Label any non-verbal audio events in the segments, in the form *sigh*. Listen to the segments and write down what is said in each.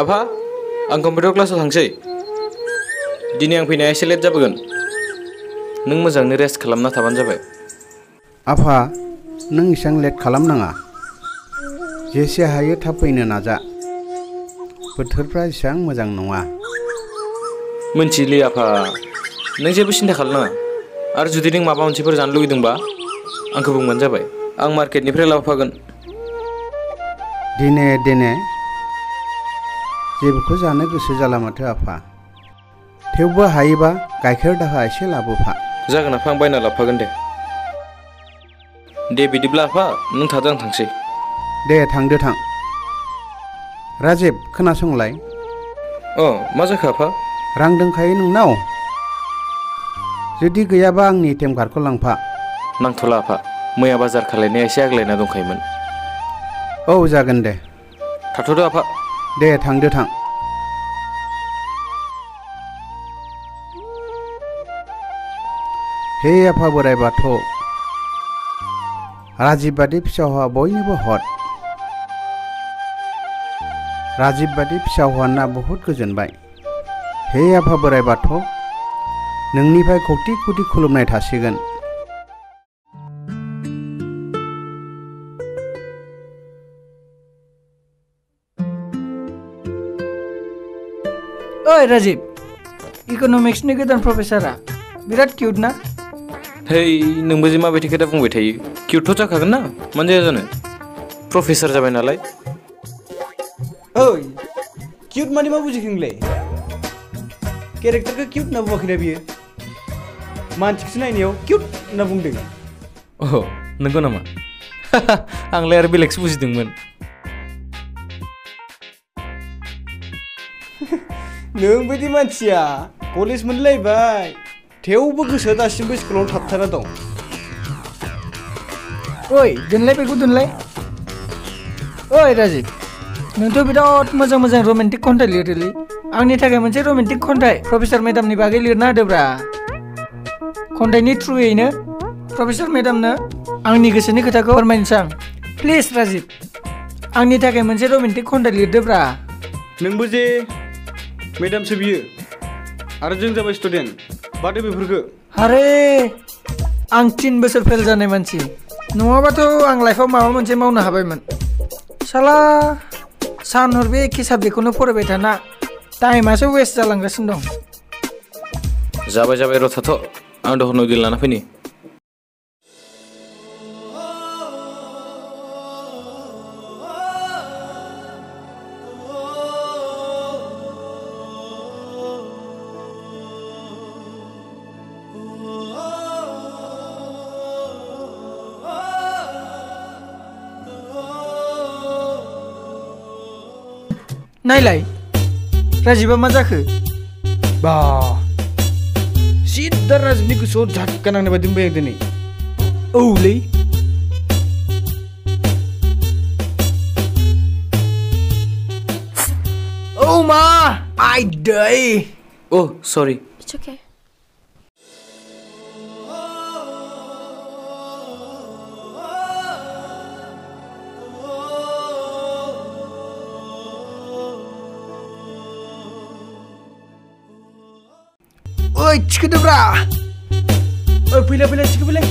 आफा आं कम्पिउटार क्लासाव थांसै। दिनै आं फैनाया एसे लेट जाबोगोन। नों मोजाङै रेस्ट खालामना थाबानो जाबाय। आफा नों इसेबां लेट खालामनाङा। जेसे हायो थाब फैनो नाजा। बोथोरफ्रा इसेबां मोजां नङा। मोनथिलै आफा नों जेबो सिन्था खालामनाङा। आरो जुदि नों माबा मोनसेफोर जानो लुगैदोंबा आंखौ बुंबानो जाबाय। आं मार्केटनिफ्राय लाबोफागोन। दिने दिने। जेबोखौ जानो गोसो जाला माथो आफा थेवबो हायोबा गाइखेर दाखा एसे लाबोफा जागोन आफा आं बायना लाबोफागोन दे दे बिदिब्ला आफा नों थादो आं थांसै दे थांदो थां राजिब खोनासंलाय अ मा जाखो आफा रां दंखायो नोंनाव जुदि गैयाबा आंनि एटिएम कार्डखौ लांफा नांथ'ला आफा मैया बाजार खालायनाया एसे आग्लायना दंखायोमोन औ जागोन दे थाथ'दो आफा दे थांदो थां हे आफा बोराइ बाथौ राजिब बादि फिसा हौवा बयनिबो हद राजिब बादि फिसा हौवाना बहुद गोजोनबाय हे आफा बोराइ बाथौ नोंनिफ्राय खौटि खौटि खुलुमनाय थासिगोन ओइ राजिब इक'नमिक्सनि गोदान प्रफेसारा बिराद किउट ना? है नोंबो जे माबायदि खोथा बुंबाय थायो। किउटथ' जाखागोन ना? मानो जाया जानो? प्रफेसार जाबाय नालाय। ओइ किउट माने मा बुजिखो नोंलाय केरेक्टारखौ किउट होनना बुङाखैना बियो? मानसिखौसो नायनायाव किउट होनना बुंदों। अ नंगौ नामा? *laughs* आंलाय आरो बेलेगसो बुजिदोंमोन। नों बायदि मानसिया कलेज मोनलायबाय थेवबो गोसोआ दासिमबो स्कुलावनो थाबथाना दं ओइ दोनलाय बेखौ दोनलाय ओइ राजिब नोंथ' बिराद मोजां मोजां रमान्टिक खन्थाइ लिरोलै आंनि थाखाय मोनसे रमान्टिक खन्थाइ प्रफेसार मेडामनि बागै लिरना होदोब्रा खन्थाइनि थ्रुयैनो प्रफेसार मेडामनो आंनि गोसोनि खोथाखौ फोरमायनोसै आं प्लिज राजिब आंनि थाखाय मोनसे रमान्टिक खन्थाइ लिरदोब्रा नोंबो जे मेडामसो बियो आरो जों जाबाय स्टुडेन्ट बादो बेफोरखो आरे आं तिन बोसोर फेल जानाय मानसि नङाबाथ' आं लाइफआव माबा मोनसे मावनो हाबायमोन साला सान हर बे एखे साबजेक्टखौनो फरायबाय थाना टाइमासो वेस्ट जालांगासिनो दं जाबाय जाबाय र' थाथ' आं दहरनाव गिल लाना फैनि नायलाय। राजिबा मा जाखो? बा। सिद्धा राजिबनि गोसोआव झाटका नांनाय बायदि मोनबाय दिनै। औलै. ओइ थिखोदोब्रा ओइ फैलाय फैलाय थिखो फैलाय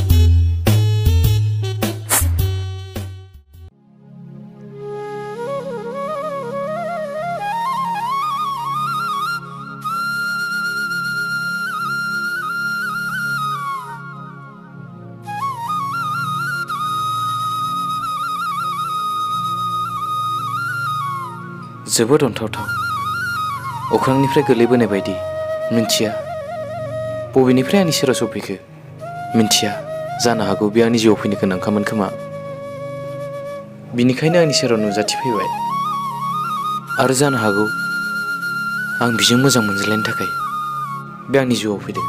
जोबोद अनथावथाव अख्रांनिफ्राय गोलैबोनाय बायदि मिन्थिया बबेनिफ्राय आंनि सेराव सफैखो मिन्थिया जानो हागौ बे आंनि जिउआव फैनो गोनांखामोन खोमा बिनिखायनो आंनि सेराव नुजाथिफैबाय आरो जानो हागौ आं बिजों मोजां मोनज्लायनो थाखाय बे आंनि जिउआव फैदों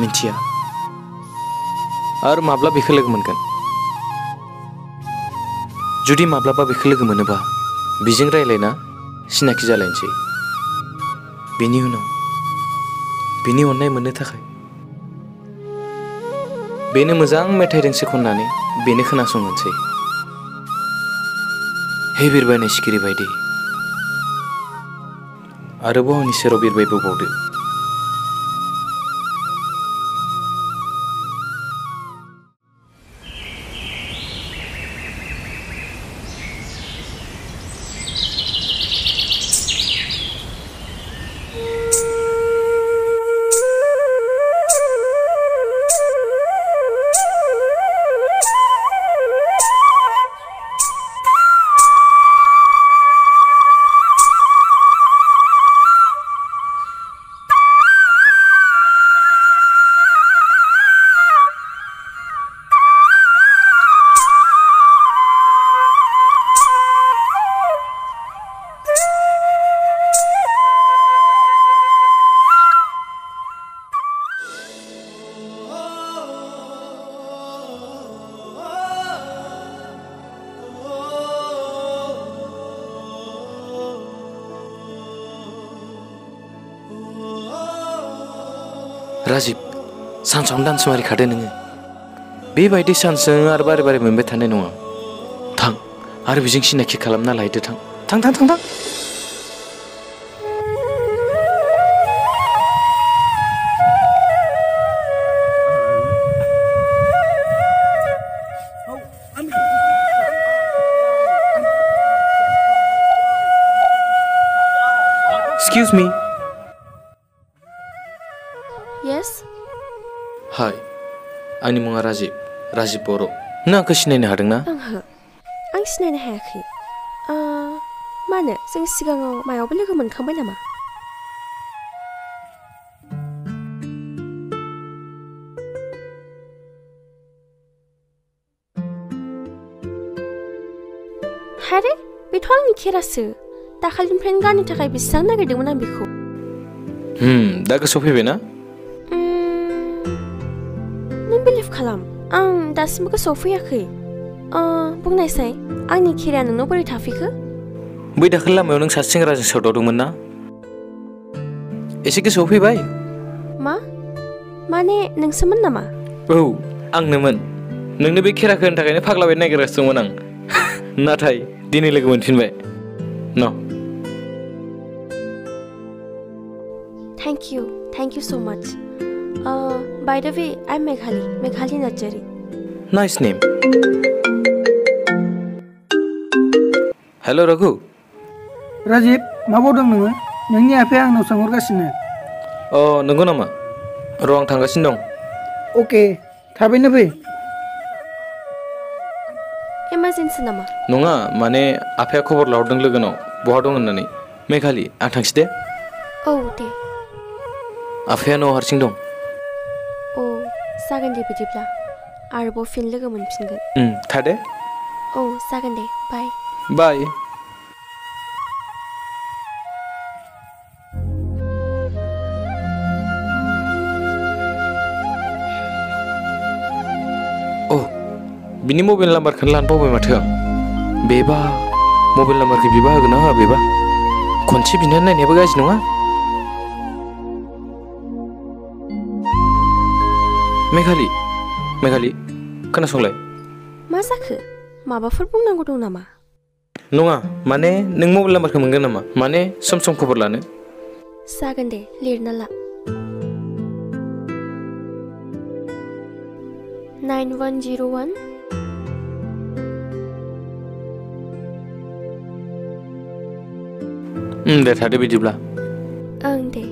मिन्थिया आरो माब्ला बेखौ लोगो मोनगोन जुदि माब्लाबा बेखौ लोगो मोनोबा बिजों रायलायना सिनाखि जालायनोसै बेनि उनाव बिनि अननाय मोननो थाखाय। बेनो मोजां मेथाइ दोंसे खननानै बेनो खोनासंहोनसै हे बिरबायनाय सिखिरि बायदि। आरोबाव आंनि सेराव बिरबायबोबावदो राजिब सानसेआवनो दान्स मारिखादो नोङो बेबायदि सान्सजों आरो बारे बारे मोनबाय थानाय नङा। थां आरो बेजों सिनाखि खालामना लायदो थां। थां थां थां थां। राजिब राजिब बर' नों आंखौ सिनायनो हादोंना ओंहो आं सिनायनो हायाखै ओ, मानो जों सिगाङाव मायावबा लोगो मोनखांबाय नामा हारे बेथ' आंनि खेरासो दाखालिनिफ्रायनो गाननो थाखाय बेसेबां नागिरदोंमोन आं बेखौ हम दा गोसोआव फैबायना उम, नों बिलिभ खालाम आं दासिमबो गोसोआव फैयाखै ओ, बुंनायसाय आंनि खेराया नोंनाव बोरै थाफैखो बै दाखालि लामायाव नों सासे सेंग्राजों सौदावदोंमोन ना एसे गोसोआव फैबाय मा माने नोंसोमोन नामा औ आंनोमोन नोंनो बे खेराखौ होनो थाखायनो फाग्ला बायदि नागिरगासिनो दंमोन आं नाथाय दिनै लोगो मोनफिनबाय न thank you thank you so much by the way I am Meghali Meghali Narzary nice name hello' Raghu Rajib माबाव दं नोङो नोंनि आफाया आंनाव सोंहरगासिनो अ नंगौ नामा र' आं थांगासिनो दं अके थाबैनो फै इमारजेन्सि नामा नङा माने आफाया खबर लाहरदों लोगोनाव बहा दं होननानै मेघालि आं थांसै दे औ दे आफाया न'आव हारसिं दं जागोन दे बिदिब्ला आरोबाव फिन लोगो मोनफिनगोन उम, था दे औ जागोन दे बाय बाय अ बिनि मबाइल नाम्बारखौनो लानो बावबाय माथो आं बेबा मबाइल नाम्बारखौ बिबा होगोन ना होआ बेबा खनसे बिनानै नायनायाबो गाज्रि नङा मेघालि मेघालि खोनासंलाय मा जाखो माबाफोर बुंनांगौ दं नामा नङा माने नों मबाइल नाम्बारखौ मोनगोन नामा माने सम सम खबर लानो जागोन दे लिरना ला नाइन वान जिर' वान उम, दे थादो बिदिब्ला ओं दे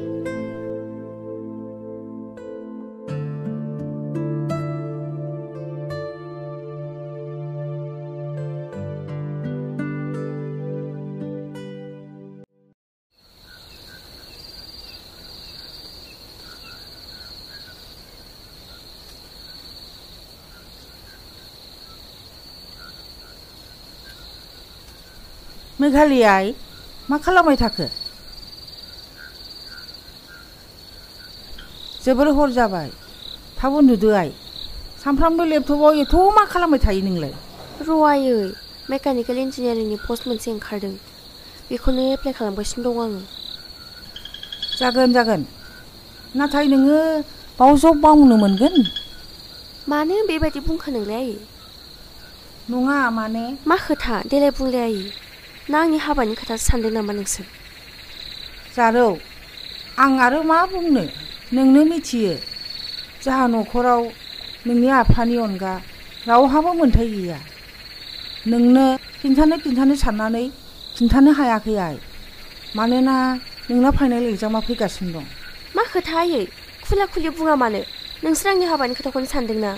मेघालि आइ मा खालामबाय थाखो जोबोर हर जाबाय थाब उन्दुदो आइ सानफ्रामबो लेपटपाव एथ' मा खालामबाय थायो नोंलाय र'आयै मेकानिकेल इन्जिनियारिंनि पस्ट मोनसे ओंखारदों बेखौनो एप्लाइ खालामगासिनो दं आङो जागोन जागोन नाथाय नोङो बाव जब मावनो मोनगोन मानो बेबायदि बुंखो नोंलाय आयै नङा माने मा खोथा देलाय बुंलाय आयै ना आंनि हाबानि खोथासो सानदों नामा नोंसोर जारौ आं आरो मा बुंनो नोंनो मिथियो जाहा न'खराव नोंनि आफानि अनगा रावहाबो मोन्थाय गैया नोंनो खिन्थानो खिन्थानो साननानै खिन्थानो हायाखै आइ मानोना नोंना फाइनाल एग्जामा फैगासिनो दं मा खोथा आयै खुला खुलि बुङा मानो नोंसोर आंनि हाबानि खोथाखौनो सानदोंना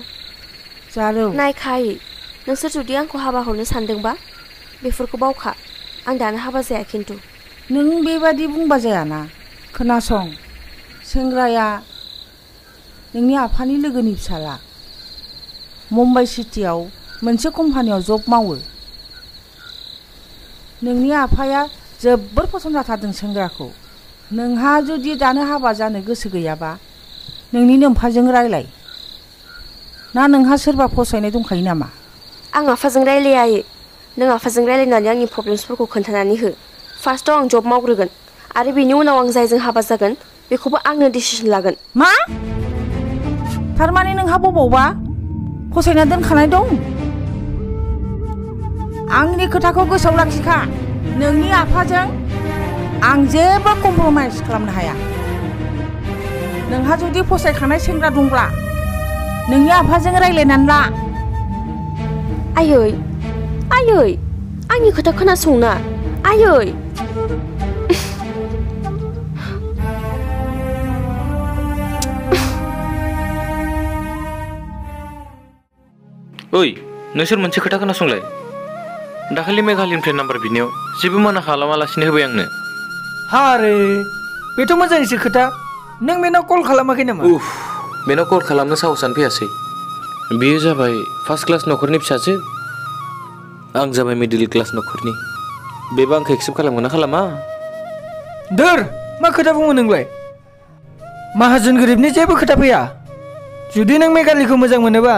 जारौ नायखा आयै नोंसोर जुदि आंखौ हाबा हरनो सानदोंबा बेफोरखौ बावखा आं दानो हाबा जाया खिन्थु नों बेबादि बुंबा जायाना खोनासं सेंग्राया नोंनि आफानि लोगोनि फिसाला मुम्बाइ सिटियाव मोनसे कम्पानियाव जब मावो नोंनि आफाया जोबोर फसन जाथारदों सेंग्राखौ नोंहा जुदि दानो हाबा जानो गोसो गैयाबा नोंनि नोम्फाजों रायलाय ना नोंहा सोरबा फसायनाय दंखायो नामा आं आफाजों रायलाया आयै नों आफाजों रायलायनानै आंनि प्रब्लेम्सफोरखौ खोन्थानानै हो फार्स्टआव आं जब मावग्रोगोन आरो बेनि उनाव आं जायजों हाबा जागोन बेखौबो आंनो डिसिसन लागोन मा थारमाने नोंहा बबावबा फसायना दोनखानाय दं आंनि खोथाखौ गोसोआव लाखिखा नोंनि आफाजों आं जेबो कमप्रमाइस खालामनो हाया नोंहा जुदि फसायखानाय सेंग्रा दंब्ला नोंनि आफाजों रायज्लायनानै ला आयै आयै आंनि खोथा खोनासंना आयै ओइ नोंसोर मोनसे खोथा खोनासंलाय दाखालि मेघालयनिफ्राय नाम्बार बिनायाव जेबो माना खालामालासिनो होबाय आंनो हा रे बेथ' मोजांसो खोथा नों बेनाव कल खालामाखै नामा उफ बेनाव कल खालामनो साहसआनो फैयासै बेयो जाबाय फार्स्ट क्लास न'खरनि फिसासो आं जाबाय मिडिल क्लास न'खरनि बेबो आंखौ एक्सेप्ट खालामगोन ना खालामा दोर मा खोथा बुङो नोंलाय माहाजोन गोरिबनि जेबो खोथा फैया जुदि नों मेघालिखौ मोजां मोनोबा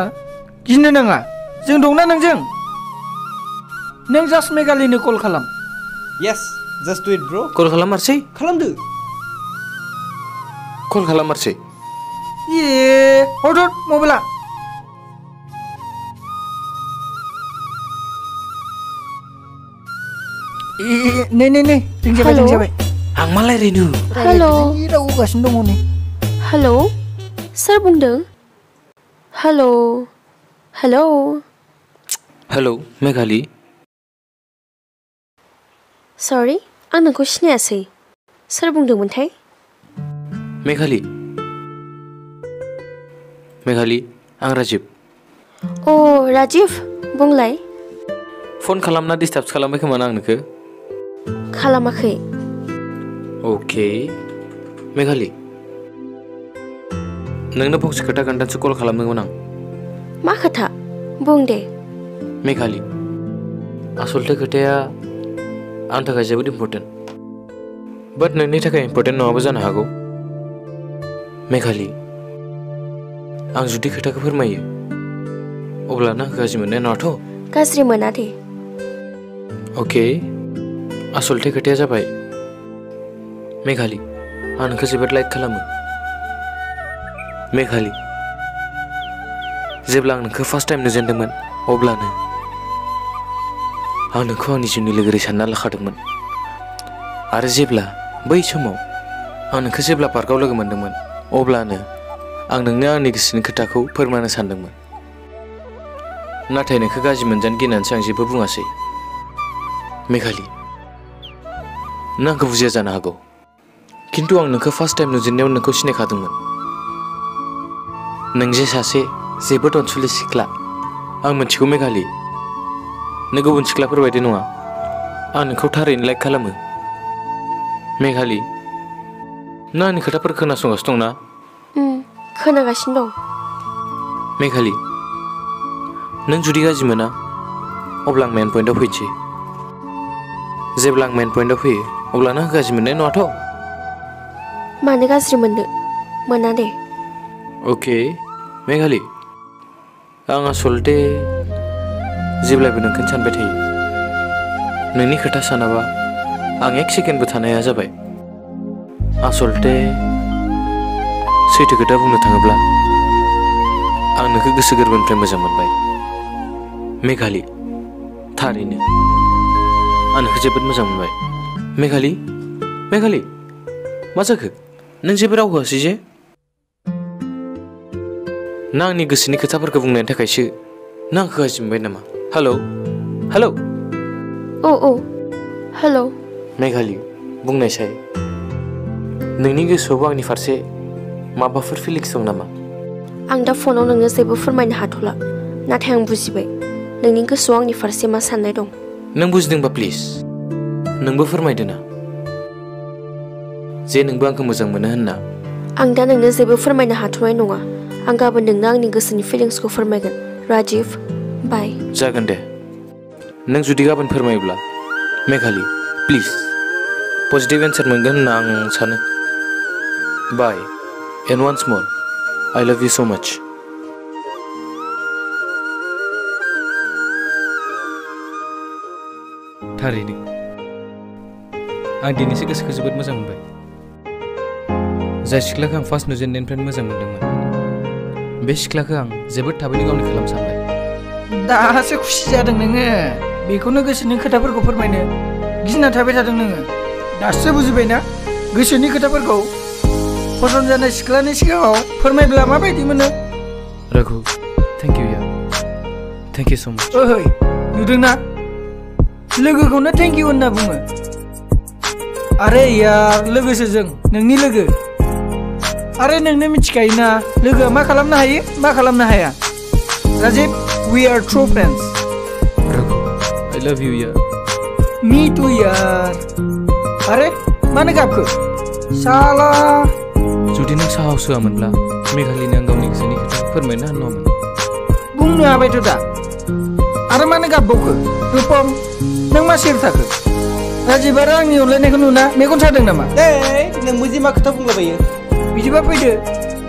गिनो नाङा जों दंना नोंजों नों जास्ट मेघालिनो कल खालाम येस जास्ट डु इट ब्र कल खालामारसै खालामदो कल खालामारसै ए हर हर मबाइला ए नै नै नै जों जाबाय जों Hello? जाबाय आं मा रायलायनो हेल' रावगासिनो दङ नै हेल' सोर बुंदों हेल' हेल' हेलौ मेघालि सरि आं नोंखौ सिनायासै सोर बुंदोंमोनथाय मेघालि मेघालि आं राजिब अ राजिब बुंलाय फन खालामना डिस्टार्ब खालामबाय खोमा ना आं नोंखो खालामाखै। अके मेघालि। नोंनो फंसे खोथा खोन्थानोसो कल खालामदोंमोन आं। मा खोथा? बुं दे। मेघालि। आसलथे खोथाया आंनि थाखाय जोबोद इम्पर्टेन्ट। बाट नोंनि थाखाय इम्पर्टेन्ट नङाबो जानो हागौ। मेघालि। आं जुदि खोथाखौ फोरमायो अब्ला नों गाज्रि मोननाय नङाथ' गाज्रि मोना दे। अके आसलथे खोथाया जाबाय मेघालि आं नोंखौ जोबोद लाइक खालामो मेघालि जेब्ला आं नोंखौ फार्स्ट टाइम नुजेनदोंमोन अब्लानो आं नोंखौ आंनि जिउनि लोगोरि सानना लाखादोंमोन आरो जेब्ला बै समाव आं नोंखौ जेब्ला पार्कआव लोगो मोनदोंमोन अब्लानो आं नोंनो आंनि गोसोनि खोथाखौ फोरमायनो सानदोंमोन नाथाय नोंखौ गाज्रि मोनजानो गिनानैसो आं जेबो बुङासै मेघालि नों आंखौ बुजिया जानो हागौ। खिन्थु आं नोंखौ फार्स्ट टाइम नुजेननायाव नोंखौ सिनायखादोंमोन नों जे सासे जोबोद अनसुलि सिख्ला आं मिथिगौ मेघालि। नों गुबुन सिख्लाफोर बायदि नङा। आं नोंखौ थारैनो लाइक खालामो। मेघालि नों आंनि खोथाफोर खोनासंगासिनो दंना? खोनागासिनो दं। मेघालि नों जुदि गाज्रि मोना अब्ला आं मेन पइन्टआव फैनोसै। जेब्ला आं मेन पइन्टआव फैयो अब्ला नों गाज्रि मोननाय नङाथ' मानो गाज्रि मोननो मोना दे अके मेघालि आं आसलथे जेब्लायबो नोंखौनो सानबाय थायो नोंनि खोथा सानाबा आं एक सेकेन्डबो थानो हाया जाबाय आसलथे सैथो खोथा बुंनो थाङोब्ला आं नोंखौ गोसो गोरबोनिफ्राय मोजां मोनबाय मेघालि थारैनो आं नोंखौ जोबोद मोजां मोनबाय मेघालि मेघालि मा जाखो नों जेबो राव होआसै जे? ना आंनि गोसोनि खोथाफोरखौ बुंनायनि थाखायसो नों आंखौ गाज्रि मोनबाय नामा? Hello hello. औ औ। हेल' मेघालि बुंनायसाय नोंनि गोसोआवबो आंनि फारसे माबाफोर फिलिंस दं नामा? आं दा फनाव नोंनो जेबो फोरमायनो हाथ'ला। नाथाय आं बुजिबाय। नोंनि गोसोआव आंनि फारसे मा साननाय दं? नों बुजिदोंबा please. नोंबो फोरमायदो ना जे नोंबो आंखौ मोजां मोनो होनना आं दा नोंनो जेबो फोरमायनो हाथ'नाय नङा आं गाबोन नोंनो आंनि गोसोनि फिलिंसखौ फोरमायगोन राजिब बाय जागोन दे नों जुदि गाबोन फोरमायोब्ला मेघालि प्लिज पजिटिभ एन्सार मोनगोन होनना आं सानो बाय एन्ड वान्स मर आइ लाभ इउ स' माच थारैनो आं दिनैसो गोसोखौ जोबोद मोजां मोनबाय। जाय सिख्लाखौ आं फार्स्ट नुजेननायनिफ्रायनो मोजां मोनदोंमोन बे सिख्लाखौ आं जोबोद थाबैनो गावनि खालाम सानबाय। दासो खुसि जादों नोङो। बेखौनो गोसोनि खोथाफोरखौ फोरमायनो गिना थाबाय थादों नोङो। दासो बुजिबायना गोसोनि खोथाफोरखौ फसन जानाय सिख्लानि सिगाङाव फोरमायब्ला माबायदि मोनो? रघु थेंक इउ यार थेंक इउ स' माच ओहै नुदोंना? लोगोखौनो थेंक इउ होनना बुङो। आरे यार लोगोसो जों नोंनि लोगो आरे नोंनो मिथिखायोना लोगोआ मा खालामनो हायो मा खालामनो हाया Rajib we are true friends Raghu I love you यार मी टू यार अरे मानो गाबखो साला जुदि नों साहस होआमोनब्ला मेघालिनो आं गावनि गोसोनि खोथा फोरमायनो हानाय नङामोन बुंनो हाबायथ' दा आरो मानो गाबबावखो रुपम नों मा सिरि थाखो राजिब आरो आंनि अनलायनायखौ नुना मेगन सादों नामा ए नोंबो जे मा खोथा बुंलाबायो बिदिबा फैदो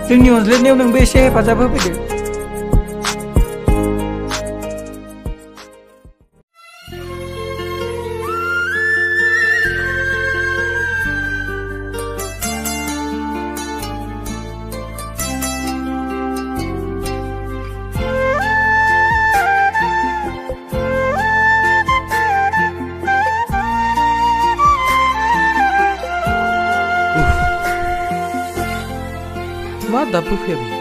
जोंनि अनज्लायनायाव नोंबो एसे हेफाजाब होफैदो Sophia B.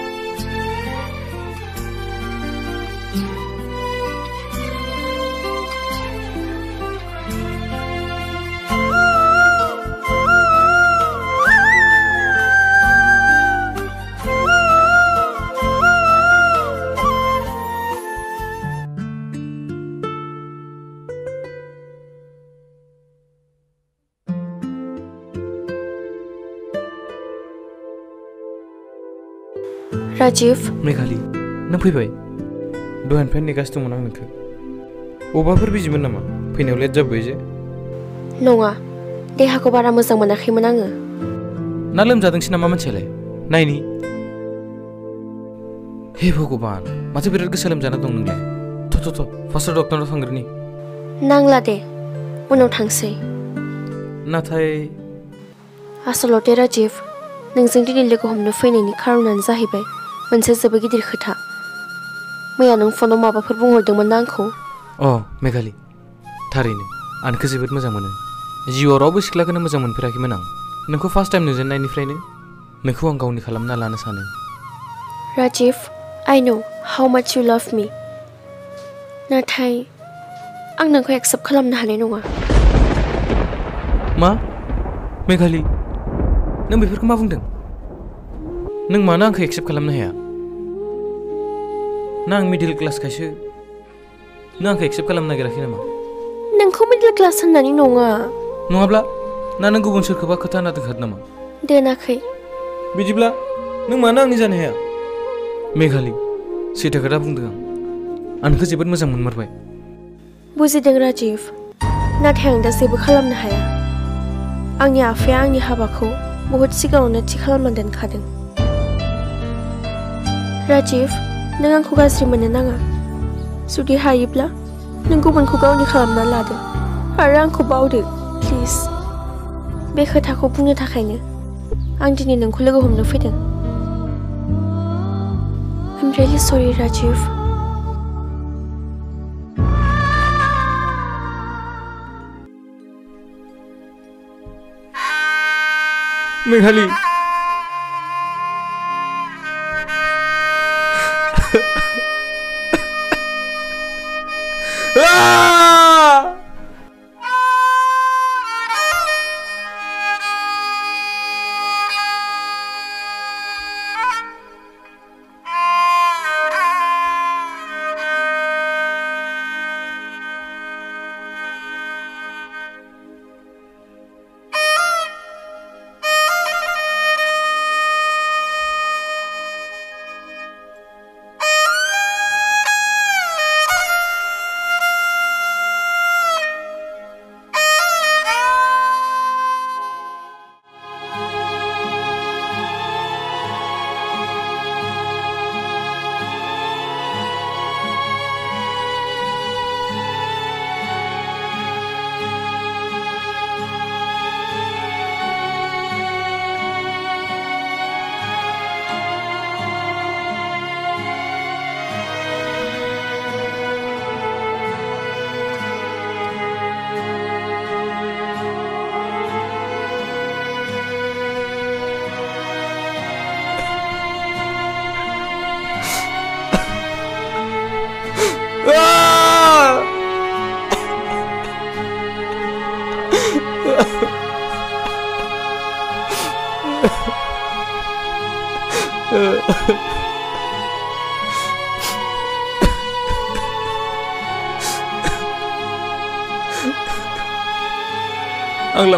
राजिब मेघालि नों फैबाय। दहायनिफ्राय नेगासिनो दंमोन आं नोंखौ अबाफोर बिजिमोन नामा? फैनायाव लेट जाबोबाय जे। नङा। देहाखौ बारा मोजां मोनाखैमोन आङो। ना लोमजादोंसै नामा मानसियालाय? नायनि। हे भगबान माथो बिराद गोसा लोमजाना दं नोंलाय? थ' थ' थ' फार्स्टआव डक्टरनाव थांग्रोनि। नांला दे। उनाव थांसै। नाथाय आसलते राजिब नोंजों दिनै लोगो हमनो फैनायनि खारनानो जाहैबाय। मोनसे जोबोद गिदिर खोथा। मैया नों फनाव माबाफोर बुंहरदोंमोन ना आंखौ? अ मेघालि। थारैनो आं नोंखौ जोबोद मोजां मोनो। जिउआव रावबो सिख्लाखौनो मोजां मोनफेराखैमोन आं। नोंखौ फार्स्ट टाइम नुजेननायनिफ्रायनो। नोंखौ आं गावनि खालामना लानो सानो। राजिब आइ नो हाउ माच इउ लाभ मी नाथाय आं नोंखौ एक्सेप्ट खालामनो हानाय नङा। मा? मेघालि नों बेफोरखौ मा बुंदों? नों मानो आंखौ एक्सेप्ट खालामनो हाया? ना आं मिडिल क्लासखायसो नों आंखौ एक्सेप्ट खालामनो नागिराखै नामा? नोंखौ मिडल क्लास होननानै नङा। नङाब्ला ना नों गुबुन सोरखौबा खोथा होना दोनखादों नामा? दोनाखै। बिदिब्ला नों मानो आंनि जानो हाया? मेघालि सैथो खोथा बुंदों आं। आं नोंखौ जोबोद मोजां मोनमारबाय। बुजिदों राजिब नाथाय आं दा जेबो खालामनो हाया। आंनि आफाया आंनि हाबाखौ बहुद सिगाङावनो थि खालामना दोनखादों। राजिब नों आंखौ गाज्रि मोननो नाङा जुदि हायोब्ला नों गुबुनखौ गावनि खालामना लादो आरो आंखौ बावदो प्लिज बे खोथाखौ बुंनो थाखायनो आं दिनै नोंखौ लोगो हमनो फैदों I'm really sorry, Rajiv. Meghali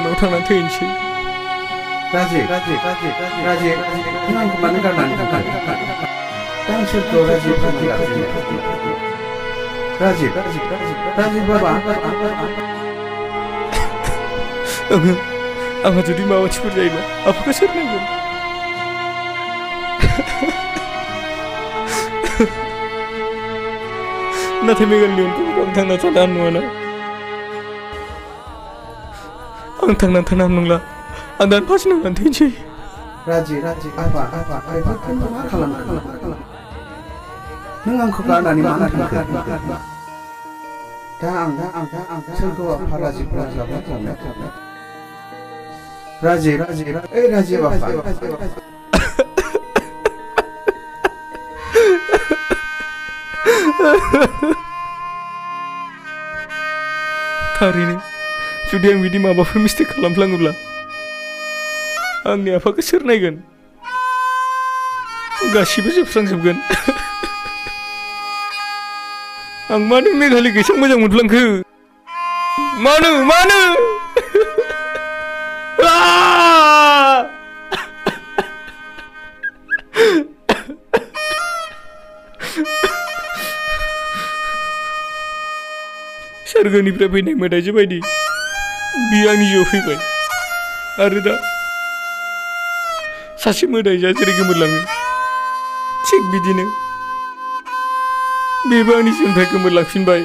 lalautan ta yin shi Raje, Raje, Raje, Raje, ina ku ba nika nan kan kan. Dan shi to Raje ka ji ka ji. Raje, Raje, Raje baba. আমি আমার যদি মামা ছুট যাই না আপনাকে ছেড়ে নেব না থেমে গেল নিয়ন্ত্রণ করতাম না চলে আনব না आं थांनानै थानो हानाय नंला आं दानो फासि नांनानै थैनोसै राजिब राजिब आफा आफा बेफोरखौ मा खालामखो नों आंखौ गारनानै मानो थांखो दा आं दा आं दा आं सोरखौ आफा राजिब राजिब खालामनो राजिब राजिब ओइ राजिब आफा थारैनो जुदि आं बिदि माबाफोर मिस्टेक खालामफ्लाङोब्ला आंनि आफाखौ सोर नायगोन गासिबो जोबस्रांजोबगोन आं मानो मेघालिखौ एसेबां मोजां मोनफ्लांखो मानो मानो Ah! सोरगोनिफ्राय फैनाय मोदायजो बायदि बियो आंनि फैबाय। आरो दा सासे मोदायजोआ जेरै गोमोरलाङो थिग बिदिनो बेबो आंनि जिउनिफ्राय गोमोरलांफिनबाय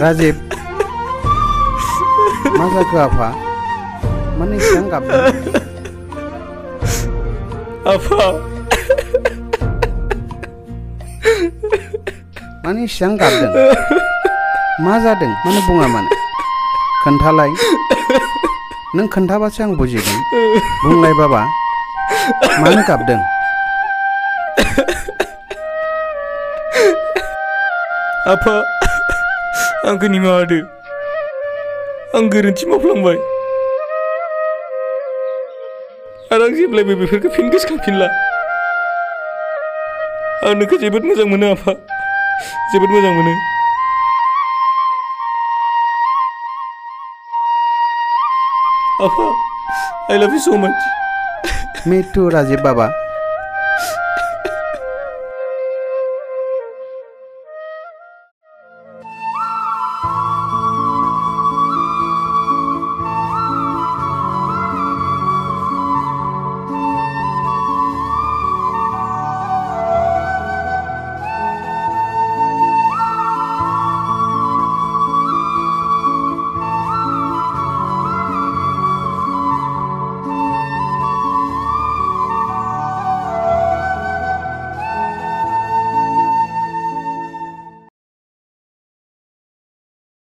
राजिब मा जाखो आफा माने एसेबां गाबदों आफा माने एसेबां गाबदों मा जादों मानो बुङा मानो खोन्थालाय नों खोन्थाबासो आं बुजिगोन बुंलाय बाबा मानो गाबदों आफा आंखौ निमाहा होदो आं गोरोन्थि मावफ्लांबाय आरो आं जेब्लायबो बेफोरखौ फिन गोसोखांफिनला आं नोंखौ जोबोद मोजां मोनो आफा जोबोद मोजां मोनो आफा आइ लाभ इउ सो माच Me too, Rajiv Baba.